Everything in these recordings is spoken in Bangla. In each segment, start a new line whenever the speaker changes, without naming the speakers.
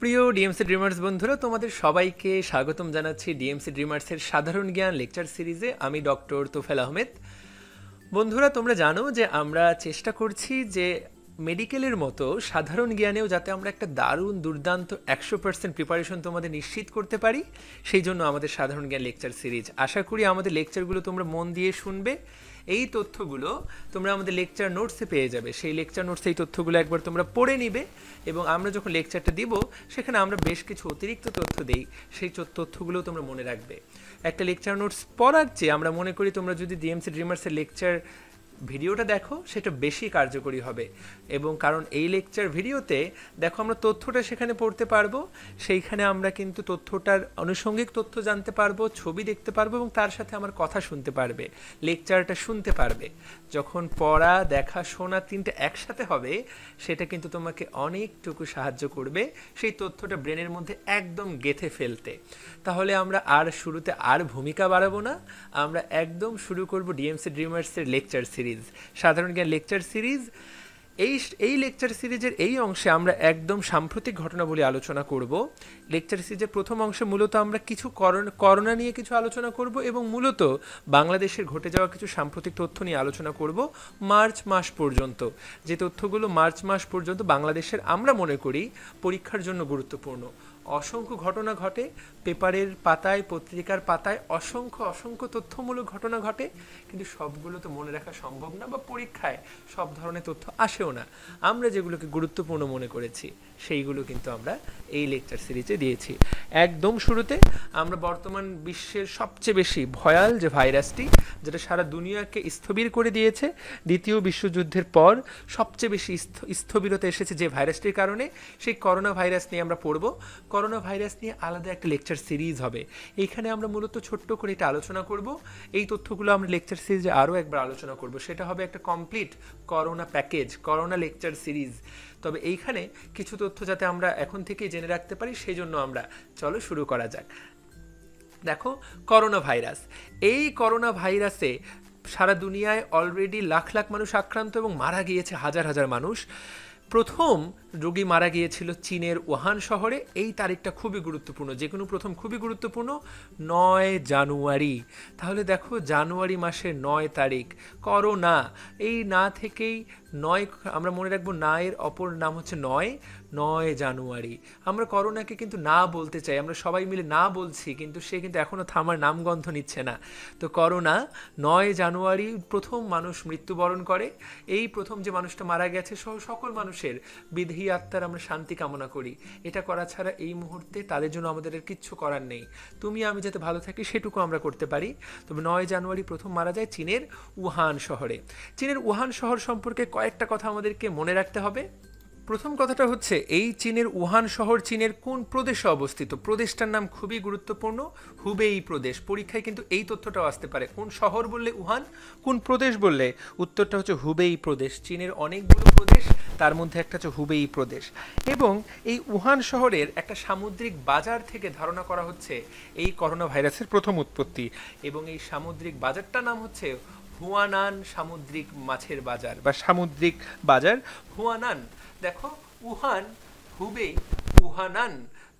প্রিয় ডিএমসি ড্রিমার্স বন্ধুরা, তোমাদের সবাইকে স্বাগতম জানাচ্ছি ডিএমসি ড্রিমার্সের সাধারণ জ্ঞান লেকচার সিরিজে। আমি ডক্টর তোফেল আহমেদ। বন্ধুরা, তোমরা জানো যে আমরা চেষ্টা করছি যে মেডিকেলের মতো সাধারণ জ্ঞানেও যাতে আমরা একটা দারুণ, দুর্দান্ত একশো পার্সেন্ট প্রিপারেশন তোমাদের নিশ্চিত করতে পারি। সেই জন্য আমাদের সাধারণ জ্ঞান লেকচার সিরিজ। আশা করি আমাদের লেকচারগুলো তোমরা মন দিয়ে শুনবে। এই তথ্যগুলো তোমরা আমাদের লেকচার নোটসে পেয়ে যাবে। সেই লেকচার নোটসে এই তথ্যগুলো একবার তোমরা পড়ে নিবে এবং আমরা যখন লেকচারটা দিব, সেখানে আমরা বেশ কিছু অতিরিক্ত তথ্য দেই। সেই তথ্যগুলো তোমরা মনে রাখবে। একটা লেকচার নোটস পড়ার চেয়ে আমরা মনে করি তোমরা যদি ডিএমসি ড্রিমার্সের লেকচার ভিডিওটা দেখো, সেটা বেশি কার্যকরী হবে। এবং কারণ এই লেকচার ভিডিওতে দেখো আমরা তথ্যটা সেখানে পড়তে পারব, সেইখানে আমরা কিন্তু তথ্যটার আনুষঙ্গিক তথ্য জানতে পারব, ছবি দেখতে পারব এবং তার সাথে আমার কথা শুনতে পারবে, লেকচারটা শুনতে পারবে। যখন পড়া, দেখা, শোনা তিনটে একসাথে হবে, সেটা কিন্তু তোমাকে অনেকটুকু সাহায্য করবে সেই তথ্যটা ব্রেনের মধ্যে একদম গেথে ফেলতে। তাহলে আমরা আর শুরুতে আর ভূমিকা বাড়াবো না, আমরা একদম শুরু করব ডিএমসি ড্রিমার্সের লেকচার সিরিজ। সাধারণ জ্ঞান লেকচার সিরিজ এই এই লেকচার সিরিজের এই অংশে আমরা একদম সাম্প্রতিক ঘটনাবলী আলোচনা করব। লেকচার সিরিজের প্রথম অংশে মূলত আমরা কিছু করোনা নিয়ে কিছু আলোচনা করব এবং মূলত বাংলাদেশের ঘটে যাওয়া কিছু সাম্প্রতিক তথ্য নিয়ে আলোচনা করব মার্চ মাস পর্যন্ত। যে তথ্যগুলো মার্চ মাস পর্যন্ত বাংলাদেশের আমরা মনে করি পরীক্ষার জন্য গুরুত্বপূর্ণ। অসংখ্য ঘটনা ঘটে, পেপারের পাতায়, পত্রিকার পাতায় অসংখ্য অসংখ্য তথ্যমূলক ঘটনা ঘটে, কিন্তু সবগুলো তো মনে রাখা সম্ভব না বা পরীক্ষায় সব ধরনের তথ্য আসেও না। আমরা যেগুলোকে গুরুত্বপূর্ণ মনে করেছি। সেইগুলো কিন্তু আমরা এই লেকচার সিরিজে দিয়েছি। একদম শুরুতে আমরা বর্তমান বিশ্বের সবচেয়ে বেশি ভয়াল যে ভাইরাসটি, যেটা সারা দুনিয়াকে স্থবির করে দিয়েছে, দ্বিতীয় বিশ্বযুদ্ধের পর সবচেয়ে বেশি স্থবিরতা এসেছে যে ভাইরাসটির কারণে, সেই করোনা ভাইরাস নিয়ে আমরা পড়ব। করোনা ভাইরাস নিয়ে আলাদা একটা লেকচার সিরিজ হবে। এইখানে আমরা মূলত ছোট্ট করে এটা আলোচনা করব। এই তথ্যগুলো আমরা লেকচার সিরিজে আরও একবার আলোচনা করব। সেটা হবে একটা complete corona package corona lecture series তবে এইখানে কিছু তথ্য যাতে আমরা এখন থেকেই জেনে রাখতে পারি সেই জন্য আমরা, চলো শুরু করা যাক। দেখো করোনা ভাইরাস এই করোনা ভাইরাসে সারা দুনিয়ায় অলরেডি লাখ লাখ মানুষ আক্রান্ত এবং মারা গিয়েছে হাজার হাজার মানুষ। প্রথম রোগী মারা গিয়েছিল চীনের ওহান শহরে। এই তারিখটা খুবই গুরুত্বপূর্ণ, যে কোনো প্রথম খুবই গুরুত্বপূর্ণ, নয় জানুয়ারি। তাহলে দেখো, জানুয়ারি মাসের নয় তারিখ, করোনা। এই না থেকেই নয়, আমরা মনে রাখব না এর অপর নাম হচ্ছে নয় নয় জানুয়ারি। আমরা করোনাকে কিন্তু না বলতে চাই, আমরা সবাই মিলে না বলছি, কিন্তু সে কিন্তু এখনও থামার নামগন্ধ নিচ্ছে না। তো করোনা, নয় জানুয়ারি, প্রথম মানুষ মৃত্যুবরণ করে। এই প্রথম যে মানুষটা মারা গেছে, সহ সকল মানুষের বিধি আত্মার আমরা শান্তি কামনা করি। এটা করা ছাড়া এই মুহূর্তে তাদের জন্য আমাদের আর কিচ্ছু করার নেই। তুমি আমি যাতে ভালো থাকি সেটুকু আমরা করতে পারি। তবে নয় জানুয়ারি প্রথম মারা যায় চীনের উহান শহরে। চীনের উহান শহর সম্পর্কে কয়েকটা কথা আমাদেরকে মনে রাখতে হবে। প্রথম কথাটা হচ্ছে, এই চীনের উহান শহর চীনের কোন প্রদেশে অবস্থিত? প্রদেশটার নাম খুবই গুরুত্বপূর্ণ। হুবেই প্রদেশ। পরীক্ষায় কিন্তু এই তথ্যটাও আসতে পারে। কোন শহর বললে উহান, কোন প্রদেশ বললে? উত্তরটা হচ্ছে হুবেই প্রদেশ। চীনের অনেকগুলো প্রদেশ তার মধ্যে একটা হচ্ছে হুবেই প্রদেশ। এবং এই উহান শহরের একটা সামুদ্রিক বাজার থেকে ধারণা করা হচ্ছে এই করোনা ভাইরাসের প্রথম উৎপত্তি। এবং এই সামুদ্রিক বাজারটার নাম হচ্ছে হুয়ানান সামুদ্রিক মাছের বাজার বা সামুদ্রিক বাজার হুয়ানান। দেখো, উহান, হুবেই, উহানান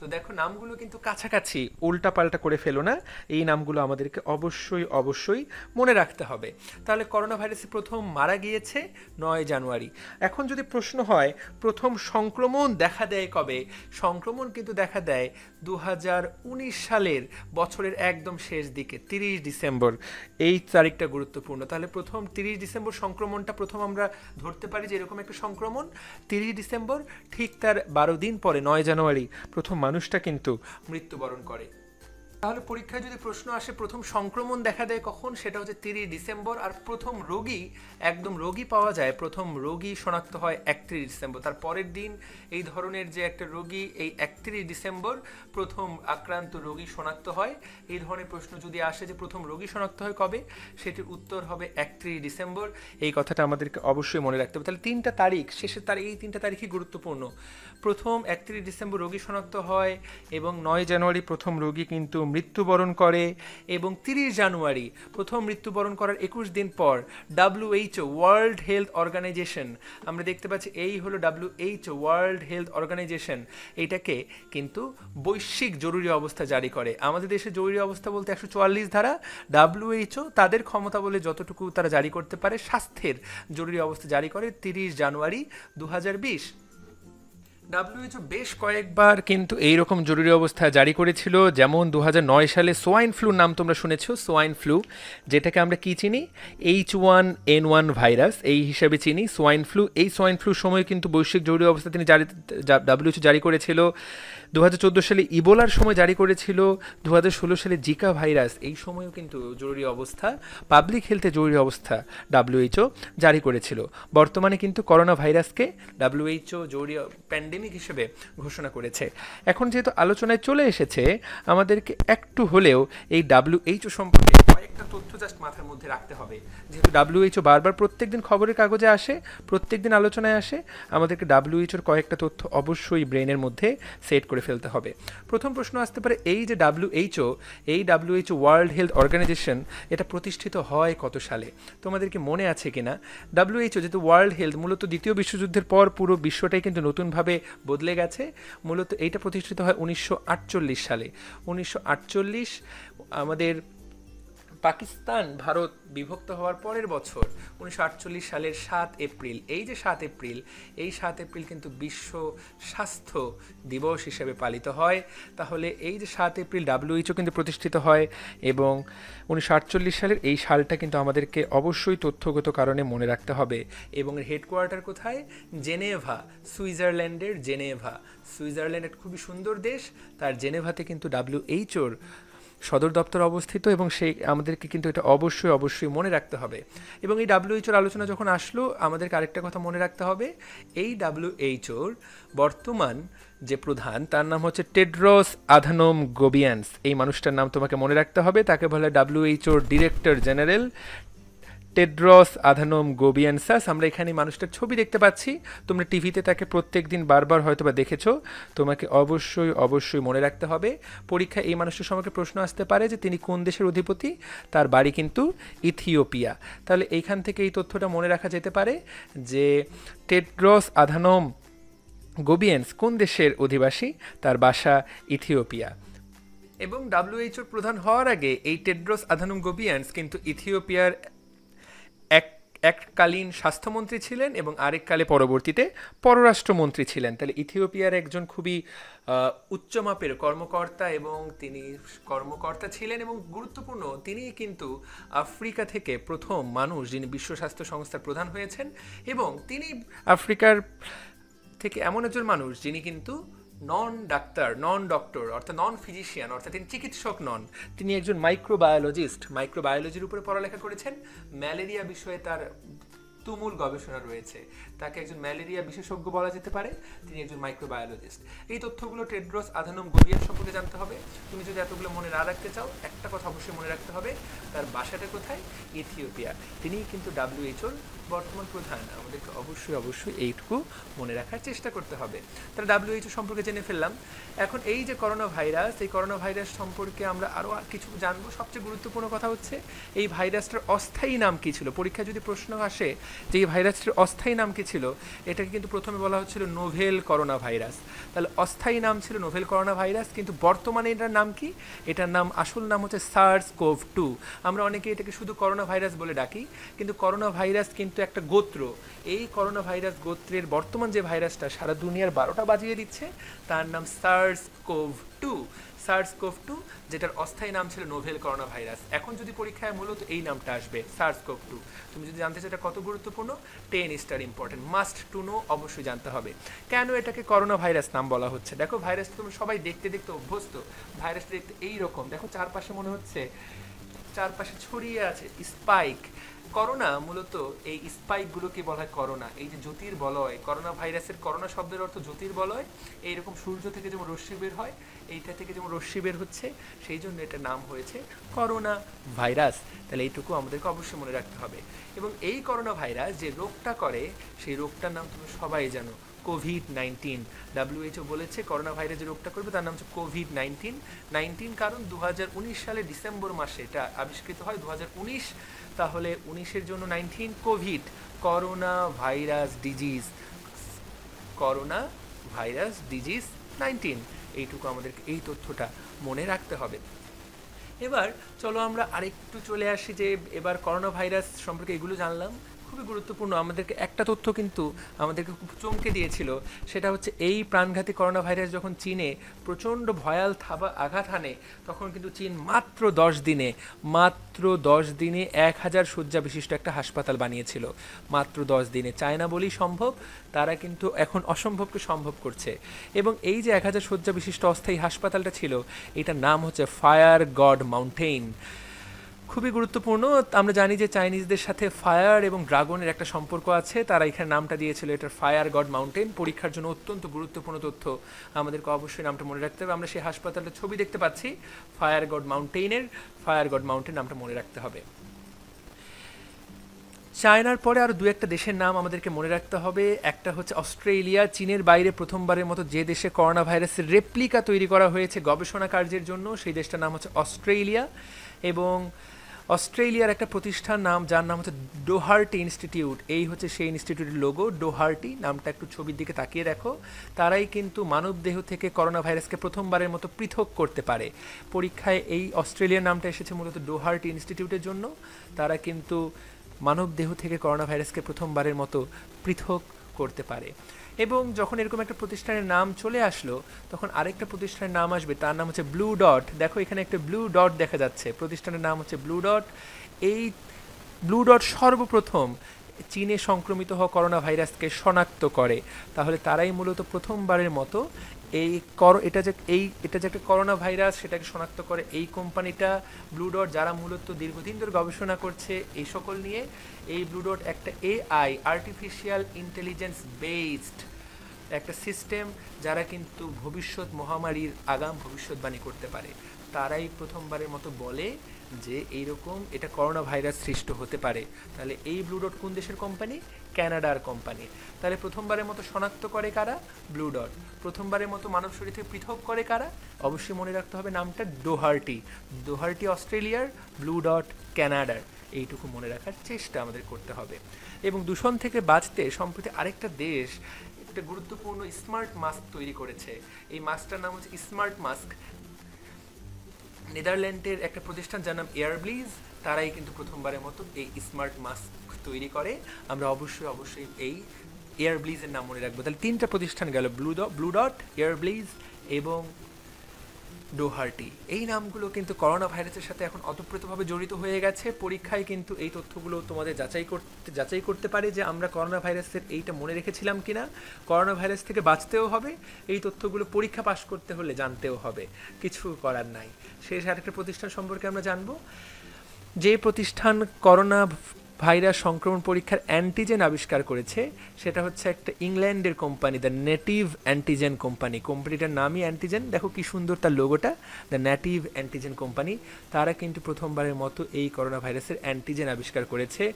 তো দেখো, নামগুলো কিন্তু কাছাকাছি উল্টাপাল্টা করে ফেলো না। এই নামগুলো আমাদেরকে অবশ্যই অবশ্যই মনে রাখতে হবে। তাহলে করোনা ভাইরাসে প্রথম মারা গিয়েছে নয় জানুয়ারি। এখন যদি প্রশ্ন হয়, প্রথম সংক্রমণ দেখা দেয় কবে? সংক্রমণ কিন্তু দেখা দেয় দু হাজার উনিশ সালের বছরের একদম শেষ দিকে, তিরিশ ডিসেম্বর। এই তারিখটা গুরুত্বপূর্ণ। তাহলে প্রথম তিরিশ ডিসেম্বর সংক্রমণটা প্রথম আমরা ধরতে পারি যে এরকম একটা সংক্রমণ। তিরিশ ডিসেম্বর ঠিক তার বারো দিন পরে, নয় জানুয়ারি প্রথম মানুষটা কিন্তু মৃত্যুবরণ করে। তাহলে পরীক্ষায় যদি প্রশ্ন আসে, প্রথম সংক্রমণ দেখা দেয় কখন? সেটা হচ্ছে তিরিশ ডিসেম্বর। আর প্রথম রোগী, একদম রোগী পাওয়া যায়, প্রথম রোগী শনাক্ত হয় একত্রিশ ডিসেম্বর। তার পরের দিন এই ধরনের যে একটা রোগী, এই একত্রিশ ডিসেম্বর প্রথম আক্রান্ত রোগী শনাক্ত হয়। এই ধরনের প্রশ্ন যদি আসে যে প্রথম রোগী শনাক্ত হয় কবে, সেটির উত্তর হবে একত্রিশ ডিসেম্বর। এই কথাটা আমাদেরকে অবশ্যই মনে রাখতে হবে। তাহলে তিনটা তারিখ, শেষের তারিখ, এই তিনটা তারিখই গুরুত্বপূর্ণ। প্রথম একত্রিশ ডিসেম্বর রোগী শনাক্ত হয় এবং নয় জানুয়ারি প্রথম রোগী কিন্তু মৃত্যুবরণ করে এবং তিরিশ জানুয়ারি প্রথম মৃত্যুবরণ করার একুশ দিন পর ডাব্লিউএইচও ওয়ার্ল্ড হেলথ অর্গানাইজেশন আমরা দেখতে পাচ্ছি এই হলো ডাব্লিউএইচও ওয়ার্ল্ড হেলথ অর্গানাইজেশন এইটাকে কিন্তু বৈশ্বিক জরুরি অবস্থা জারি করে। আমাদের দেশে জরুরি অবস্থা বলতে একশো চুয়াল্লিশ ধারা। ডাব্লিউএইচও তাদের ক্ষমতা বলে যতটুকু তারা জারি করতে পারে, স্বাস্থ্যের জরুরি অবস্থা জারি করে তিরিশ জানুয়ারি দু হাজার বিশ। ডাব্লিউএইচও বেশ কয়েকবার কিন্তু এইরকম জরুরি অবস্থা জারি করেছিল, যেমন দু সালে সোয়াইন ফ্লুর নাম তোমরা শুনেছো সোয়াইন ফ্লু যেটাকে আমরা কি চিনি? H one N one virus এই হিসাবে চিনি সোয়াইন ফ্লু এই সোয়াইন ফ্লুর সময় কিন্তু বৈশ্বিক জরুরি অবস্থা তিনি জারি ডাব্লিউএইচও জারি করেছিল। দু হাজার চোদ্দ সালে ইবোলার সময় জারি করেছিল দু হাজার ষোলো সালে জিকা ভাইরাস, এই সময়ও কিন্তু জরুরি অবস্থা, পাবলিক হেলথে জরুরি অবস্থা ডাব্লিউএইচও জারি করেছিল। বর্তমানে কিন্তু করোনা ভাইরাসকে ডাব্লিউএইচও জরুরি প্যান্ডেমিক হিসেবে ঘোষণা করেছে। এখন যেহেতু আলোচনায় চলে এসেছে, আমাদেরকে একটু হলেও এই ডাব্লিউএইচও সম্পর্কে কয়েকটা তথ্য জাস্ট মাথার মধ্যে রাখতে হবে। যেহেতু ডাব্লিউএইচও বারবার প্রত্যেকদিন খবরের কাগজে আসে, প্রত্যেকদিন আলোচনায় আসে, আমাদেরকে ডাব্লিউএইচওর কয়েকটা তথ্য অবশ্যই ব্রেনের মধ্যে সেট করে ফেলতে হবে। প্রথম প্রশ্ন আসতে পারে, এই যে ডাব্লিউএইচও এই ডাব্লিউএইচও ওয়ার্ল্ড হেলথ অর্গানাইজেশন এটা প্রতিষ্ঠিত হয় কত সালে? তোমাদের কি মনে আছে কি না ডাব্লিউএইচও যেহেতু ওয়ার্ল্ড হেলথ মূলত দ্বিতীয় বিশ্বযুদ্ধের পর পুরো বিশ্বটাই কিন্তু নতুনভাবে বদলে গেছে। মূলত এইটা প্রতিষ্ঠিত হয় উনিশশো আটচল্লিশ সালে। উনিশশো আটচল্লিশ, আমাদের পাকিস্তান, ভারত বিভক্ত হওয়ার পরের বছর উনিশশো আটচল্লিশ সালের সাত এপ্রিল, এই যে সাত এপ্রিল, এই সাত এপ্রিল কিন্তু বিশ্ব স্বাস্থ্য দিবস হিসেবে পালিত হয়। তাহলে এই যে সাত এপ্রিল ডাব্লিউএইচও কিন্তু প্রতিষ্ঠিত হয় এবং উনিশশো আটচল্লিশ সালের এই সালটা কিন্তু আমাদেরকে অবশ্যই তথ্যগত কারণে মনে রাখতে হবে। এবং হেডকোয়ার্টার কোথায়? জেনেভা, সুইজারল্যান্ডের জেনেভা। সুইজারল্যান্ড খুবই সুন্দর দেশ, তার জেনেভাতে কিন্তু ডাব্লিউএইচওর সদর দপ্তর অবস্থিত এবং সেই, আমাদেরকে কিন্তু এটা অবশ্যই অবশ্যই মনে রাখতে হবে। এবং এই ডাব্লিউএইচওর আলোচনা যখন আসলো, আমাদেরকে আরেকটা কথা মনে রাখতে হবে। এই ডাব্লিউএইচওর বর্তমান যে প্রধান, তার নাম হচ্ছে টেড্রস আধানোম গোবিয়ান্স। এই মানুষটার নাম তোমাকে মনে রাখতে হবে। তাকে বলে ডাব্লিউএইচওর director general. Tedros, Adhanom Ghebreyesus আমরা এখানে মানুষটার ছবি দেখতে পাচ্ছি। তোমরা টিভিতে তাকে প্রত্যেক দিন বারবার হয়তো বা দেখেছ। তোমাকে অবশ্যই অবশ্যই মনে রাখতে হবে। পরীক্ষা এই মানুষটার সম্পর্কে প্রশ্ন আসতে পারে যে তিনি কোন দেশের অধিপতি? তার বাড়ি কিন্তু ইথিওপিয়া। তাহলে এইখান থেকে এই তথ্যটা মনে রাখা যেতে পারে যে টেড্রস, আধানোম গোবিয়েন্স কোন দেশের অধিবাসী? তার বাসা ইথিওপিয়া। এবং ডাব্লিউএইচওর প্রধান হওয়ার আগে এই টেড্রোস, আধানুম গোবিয়ান্স কিন্তু ইথিওপিয়ার এককালীন স্বাস্থ্যমন্ত্রী ছিলেন এবং আরেককালে পরবর্তীতে পররাষ্ট্রমন্ত্রী ছিলেন। তাহলে ইথিওপিয়ার একজন খুবই উচ্চমাপের কর্মকর্তা এবং তিনি কর্মকর্তা ছিলেন এবং গুরুত্বপূর্ণ তিনি কিন্তু আফ্রিকা থেকে প্রথম মানুষ যিনি বিশ্ব স্বাস্থ্য সংস্থার প্রধান হয়েছেন এবং তিনি আফ্রিকার থেকে এমন একজন মানুষ যিনি কিন্তু নন ডাক্তার নন ডক্টর অর্থাৎ নন ফিজিশিয়ান অর্থাৎ তিনি চিকিৎসক নন। তিনি একজন মাইক্রোবায়োলজিস্ট মাইক্রোবায়োলজির উপরে পড়ালেখা করেছেন। ম্যালেরিয়া বিষয়ে তার তুমুল গবেষণা রয়েছে। তাকে একজন ম্যালেরিয়া বিশেষজ্ঞ বলা যেতে পারে, তিনি একজন মাইক্রোবায়োলজিস্ট এই তথ্যগুলো টেড্রস আধানম গোবিয়ান সম্পর্কে জানতে হবে। তুমি যদি এতগুলো মনে না রাখতে চাও, একটা কথা অবশ্যই মনে রাখতে হবে, তার বাসাটা কোথায়? ইথিওপিয়া। তিনি কিন্তু ডাব্লিউএইচওর বর্তমান প্রধান। আমাদেরকে অবশ্যই অবশ্যই এইটুকু মনে রাখার চেষ্টা করতে হবে। তাহলে ডাব্লিউএইচও সম্পর্কে জেনে ফেললাম। এখন এই যে করোনা ভাইরাস এই করোনা ভাইরাস সম্পর্কে আমরা আরও কিছু জানব। সবচেয়ে গুরুত্বপূর্ণ কথা হচ্ছে, এই ভাইরাসটার অস্থায়ী নাম কী ছিল? পরীক্ষায় যদি প্রশ্ন আসে যে এই ভাইরাসটির অস্থায়ী নাম কী ছিল এটাকে কিন্তু প্রথমে বলা হচ্ছিল নোভেল করোনা ভাইরাস তাহলে অস্থায়ী নাম ছিল নোভেল করোনা ভাইরাস কিন্তু বর্তমানে এটার নাম কি? এটার নাম, আসল নাম হচ্ছে সার্স কোভ টু। আমরা অনেকে এটাকে শুধু করোনা ভাইরাস বলে ডাকি, কিন্তু করোনা ভাইরাস কিন্তু একটা গোত্র। এই করোনা ভাইরাস গোত্রের বর্তমান যে ভাইরাসটা সারা দুনিয়ার বারোটা বাজিয়ে দিচ্ছে, তার নাম SARS CoV two. SARS CoV two যেটার অস্থায়ী নাম ছিল নোভেল করোনা ভাইরাস এখন যদি পরীক্ষায় মূলত এই নামটা আসবে সার্স কোভ টু তুমি যদি জানতে চাও এটা কত গুরুত্বপূর্ণ ten star important must to know অবশ্যই জানতে হবে। কেন এটাকে করোনা ভাইরাস নাম বলা হচ্ছে? দেখো ভাইরাস তুমি সবাই দেখতে দেখতে অভ্যস্ত। ভাইরাসটা দেখতে এইরকম। দেখো, চারপাশে মনে হচ্ছে, চারপাশে ছড়িয়ে আছে স্পাইক করোনা মূলত এই স্পাইকগুলোকে বলা হয় করোনা এই যে জ্যোতির্বলয় করোনা ভাইরাসের করোনা শব্দের অর্থ জ্যোতির্বলয়। এইরকম সূর্য থেকে যেমন রশ্মি বের হয় এইটা থেকে যেমন রশ্মি বের হচ্ছে, সেই জন্য এটার নাম হয়েছে করোনা ভাইরাস। তাহলে এইটুকু আমাদেরকে অবশ্যই মনে রাখতে হবে। এবং এই করোনা ভাইরাস যে রোগটা করে, সেই রোগটার নাম তুমি সবাই জানো, কোভিড নাইন্টিন। ডাব্লিউএইচও বলেছে করোনা ভাইরাস যে রোগটা করবে, তার নাম হচ্ছে কোভিড নাইন্টিন। নাইনটিন কারণ দু হাজার উনিশ সালে ডিসেম্বর মাসে এটা আবিষ্কৃত হয় দু হাজার উনিশ তাহলে উনিশের জন্য nineteen, COVID, corona virus disease. Corona virus disease nineteen. এইটুকু আমাদেরকে এই তথ্যটা মনে রাখতে হবে। এবার চলো আমরা আরেকটু চলে আসি যে এবার করোনা ভাইরাস সম্পর্কে এগুলো জানলাম। খুবই গুরুত্বপূর্ণ। আমাদেরকে একটা তথ্য কিন্তু আমাদেরকে খুব চমকে দিয়েছিল। সেটা হচ্ছে এই প্রাণঘাতী করোনা ভাইরাস যখন চীনে প্রচণ্ড ভয়াল থাবা আঘাত হানে, তখন কিন্তু চীন মাত্র দশ দিনে, মাত্র দশ দিনে এক হাজার শয্যা বিশিষ্ট একটা হাসপাতাল বানিয়েছিল। মাত্র দশ দিনে। চায়না বলেই সম্ভব, তারা কিন্তু এখন অসম্ভবকে সম্ভব করছে। এবং এই যে এক হাজার শয্যা বিশিষ্ট অস্থায়ী হাসপাতালটা ছিল, এটার নাম হচ্ছে ফায়ার গড মাউন্টেইন। খুবই গুরুত্বপূর্ণ। আমরা জানি যে চাইনিজদের সাথে ফায়ার এবং ড্রাগনের একটা সম্পর্ক আছে। তারা এখানে নামটা দিয়েছিল, এটার ফায়ার গড মাউন্টেন। পরীক্ষার জন্য অত্যন্ত গুরুত্বপূর্ণ তথ্য আমাদেরকে অবশ্যই নামটা মনে রাখতে হবে। আমরা সেই হাসপাতালের ছবি দেখতে পাচ্ছি, ফায়ার গড মাউন্টেনের ফায়ার গড মাউন্টেন নামটা মনে রাখতে হবে। চায়নার পরে আরও দু একটা দেশের নাম আমাদেরকে মনে রাখতে হবে। একটা হচ্ছে অস্ট্রেলিয়া। চীনের বাইরে প্রথমবারের মতো যে দেশে করোনা ভাইরাসের রেপ্লিকা তৈরি করা হয়েছে গবেষণা কার্যের জন্য, সেই দেশটার নাম হচ্ছে অস্ট্রেলিয়া। এবং অস্ট্রেলিয়ার একটা প্রতিষ্ঠান নাম, যার নাম হচ্ছে ডোহার্টি ইনস্টিটিউট এই হচ্ছে সেই ইনস্টিটিউটের লোগো ডোহার্টি নামটা একটু ছবির দিকে তাকিয়ে দেখো। তারাই কিন্তু মানব দেহ থেকে করোনা ভাইরাসকে প্রথমবারের মতো পৃথক করতে পারে। পরীক্ষায় এই অস্ট্রেলিয়ার নামটা এসেছে মূলত ডোহার্টি ইনস্টিটিউটের জন্য। তারা কিন্তু মানব দেহ থেকে করোনা ভাইরাসকে প্রথমবারের মতো পৃথক করতে পারে। এবং যখন এরকম একটা প্রতিষ্ঠানের নাম চলে আসলো, তখন আরেকটা প্রতিষ্ঠানের নাম আসবে, তার নাম হচ্ছে ব্লু ডট দেখো, এখানে একটা ব্লু ডট দেখা যাচ্ছে। প্রতিষ্ঠানের নাম হচ্ছে ব্লু ডট এই ব্লু ডট সর্বপ্রথম চীনে সংক্রমিত হওয়া করোনা ভাইরাসকে শনাক্ত করে। তাহলে তারাই মূলত প্রথমবারের মতো এই কর, এটা যে, এই, এটা যে একটা করোনা ভাইরাস সেটাকে শনাক্ত করে এই কোম্পানিটা ব্লু ডট যারা মূলত দীর্ঘদিন ধরে গবেষণা করছে, এই সকল নিয়ে এই ব্লু ডট একটা এআই আর্টিফিশিয়াল ইন্টেলিজেন্স বেসড একটা সিস্টেম যারা কিন্তু ভবিষ্যৎ মহামারীর আগাম ভবিষ্যৎবাণী করতে পারে। তারাই প্রথমবারের মতো বলে যে এইরকম এটা করোনা ভাইরাস সৃষ্ট হতে পারে। তাহলে এই ব্লু ডট কোন দেশের কোম্পানি? ক্যানাডার কোম্পানি। তাহলে প্রথমবারের মতো শনাক্ত করে কারা? ব্লু ডট প্রথমবারের মতো মানব শরীর থেকে পৃথক করে কারা? অবশ্যই মনে রাখতে হবে নামটা ডোহার্টি ডোহার্টি অস্ট্রেলিয়ার ব্লু ডট ক্যানাডার এইটুকু মনে রাখার চেষ্টা আমাদের করতে হবে। এবং দূষণ থেকে বাঁচতে সম্প্রতি আরেকটা দেশ একটা গুরুত্বপূর্ণ স্মার্ট মাস্ক তৈরি করেছে। এই মাস্কটার নাম হচ্ছে স্মার্ট মাস্ক। নেদারল্যান্ডের একটা প্রতিষ্ঠান যার নাম এয়ারব্লিজ তারাই কিন্তু প্রথমবারের মতো এই স্মার্ট মাস্ক তৈরি করে, আমরা অবশ্যই অবশ্যই এই এয়ার ব্লিজের নাম মনে রাখব। তাহলে তিনটা প্রতিষ্ঠান গেল ব্লু ডট ব্লু ডট এয়ার ব্লিজ এবং ডোহার্টি এই নামগুলো কিন্তু করোনা ভাইরাসের সাথে এখন অতপ্রতভাবে জড়িত হয়ে গেছে। পরীক্ষায় কিন্তু এই তথ্যগুলো তোমাদের যাচাই করতে যাচাই করতে পারে যে আমরা করোনা ভাইরাসের এইটা মনে রেখেছিলাম কিনা। করোনা ভাইরাস থেকে বাঁচতেও হবে, এই তথ্যগুলো পরীক্ষা পাশ করতে হলে জানতেও হবে। কিছু করার নাই। শেষ আরেকটা প্রতিষ্ঠান সম্পর্কে আমরা জানব। যে প্রতিষ্ঠান করোনা ভাইরাস সংক্রমণ পরীক্ষার অ্যান্টিজেন আবিষ্কার করেছে। সেটা হচ্ছে একটা ইংল্যান্ডের company the native antigen company কোম্পানিটার নামই অ্যান্টিজেন দেখো কি সুন্দর তার লোগোটা দ্য নেটিভ অ্যান্টিজেন কোম্পানি তারা কিন্তু প্রথমবারের মতো এই করোনা ভাইরাসের অ্যান্টিজেন আবিষ্কার করেছে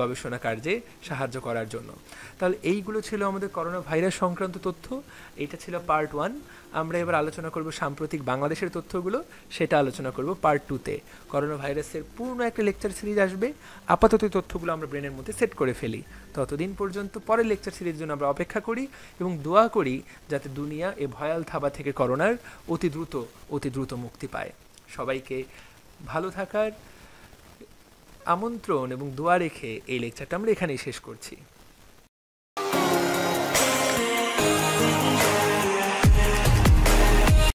গবেষণা কার্যে সাহায্য করার জন্য। তাহলে এইগুলো ছিল আমাদের করোনা ভাইরাস সংক্রান্ত তথ্য। এটা ছিল পার্ট ওয়ান আমরা এবার আলোচনা করব সাম্প্রতিক বাংলাদেশের তথ্যগুলো, সেটা আলোচনা করব পার্ট টুতে করোনা ভাইরাসের পূর্ণ একটা লেকচার সিরিজ আসবে। আপাতত তথ্যগুলো আমরা ব্রেনের মধ্যে সেট করে ফেলি। ততদিন পর্যন্ত পরের লেকচার সিরিজের জন্য আমরা অপেক্ষা করি এবং দোয়া করি যাতে দুনিয়া এ ভয়াল থাবা থেকে করোনার অতি দ্রুত অতি দ্রুত মুক্তি পায়। সবাইকে ভালো থাকার আমন্ত্রণ এবং দোয়া রেখে এই লেকচারটা আমরা এখানেই শেষ করছি।